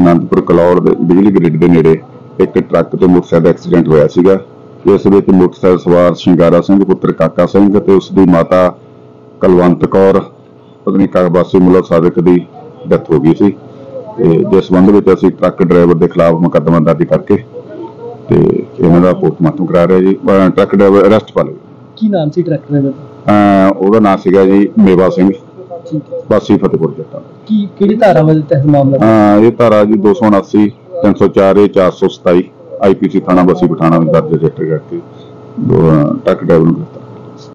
ਫਤਿਹਪੁਰ ਕਲੌੜ ਦੇ ਬਿਜਲੀ ਗ੍ਰਿਡ ਦੇ ਨੇੜੇ ਇੱਕ ਟਰੱਕ ਤੇ ਮੋਟਰਸਾਈਕਲ ਦਾ ਐਕਸੀਡੈਂਟ ਹੋਇਆ ਸੀਗਾ। ਇਸ ਵਿੱਚ ਮੋਟਰਸਾਈਕਲ ਸਵਾਰ ਸ਼ਿੰਗਾਰਾ ਸਿੰਘ ਪੁੱਤਰ ਕਾਕਾ ਸਿੰਘ ਤੇ ਉਸ ਦੀ ਮਾਤਾ ਕਲਵੰਤ ਕੌਰ ਪਤਨੀ ਕਾਗਬਾਸੀ ਮੁੱਲਾ ਸਾਦਕ ਦੀ ਡੈਥ ਹੋ ਗਈ ਸੀ। ਤੇ ਜਿਸ ਸੰਬੰਧ ਵਿੱਚ ਅਸੀਂ ਟਰੱਕ ਡਰਾਈਵਰ ਦੇ ਖਿਲਾਫ ਮੁਕੱਦਮਾ ਦਰਜ ਕਰਕੇ ਤੇ ਇਹਨਾਂ ਦਾ ਪੋਸਟਮਾਰਟਮ ਕਰਾ ਰਹੇ ਜੀ। ਟਰੱਕ ਡਰਾਈਵਰ ਅਰੈਸਟ ਪਾ ਲਿਆ। ਕੀ ਨਾਮ ਸੀ ਟਰੱਕ ਡਰਾਈਵਰ ਦਾ? ਉਹਦਾ ਨਾਮ ਸੀਗਾ ਜੀ ਮੇਵਾ ਸਿੰਘ। ਹੈ ਵਾਸੀ ਫਤਿਹਪੁਰ ਜੱਟਾਂ ਕੀ ਕਿਹੜੀ ਧਾਰਾ ਵਜੇ ਤਹਿਤ ਮਾਮਲਾ? ਅਹ ਇਹ ਧਾਰਾ ਜੀ 279 304 ਇਹ 427 ਆਈਪੀਸੀ ਥਾਣਾ ਬਸੀ ਪਠਾਣਾ ਵਿੱਚ ਦਰਜ ਰਜਿਸਟਰ ਕਰਕੇ। ਦੋ, ਟਰੱਕ ਡਰਾਈਵਰ ਨੂੰ ਗ੍ਰਿਫਤਾਰ